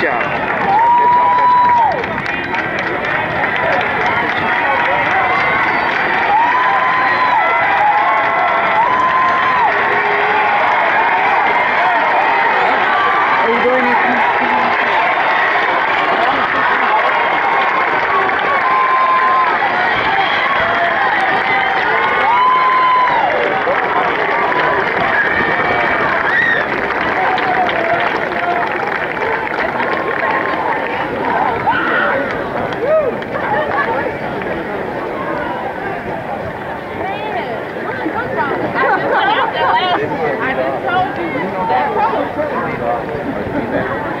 job. I'll be back.